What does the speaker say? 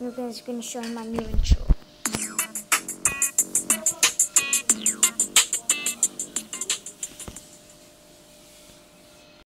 I'm guys gonna show him my new intro.